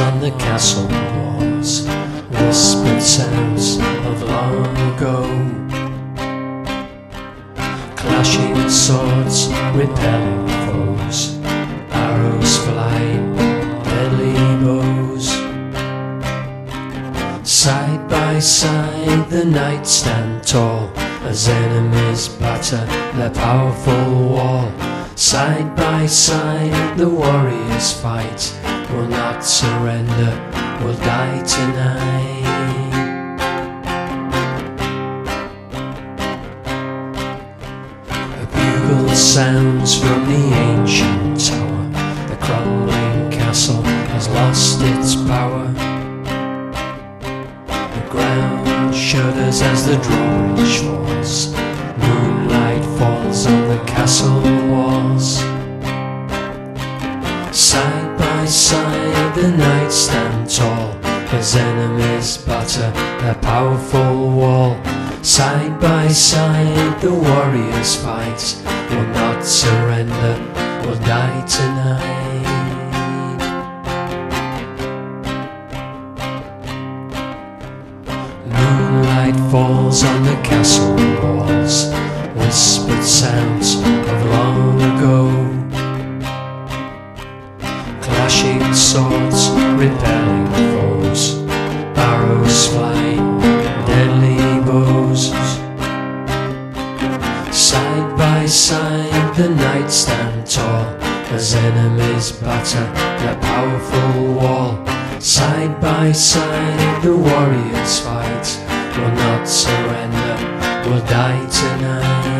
on the castle walls, whispered sounds of long ago. Clashing swords, repelling foes, arrows flying, deadly bows. Side by side, the knights stand tall as enemies batter their powerful wall. Side by side, the warriors fight, will not surrender, will die tonight. A bugle sounds from the ancient tower, the crumbling castle has lost its power. The ground shudders as the drawbridge falls. Moonlight falls on the castle walls. Side by side, the knights stand tall as enemies batter their powerful wall. Side by side, the warriors fight, will not surrender, will die tonight. Moonlight falls on the castle walls, whispered sounds Clashing swords, repelling foes, arrows flying, deadly bows. Side by side, the knights stand tall as enemies batter their powerful wall. Side by side, the warriors fight, will not surrender, will die tonight.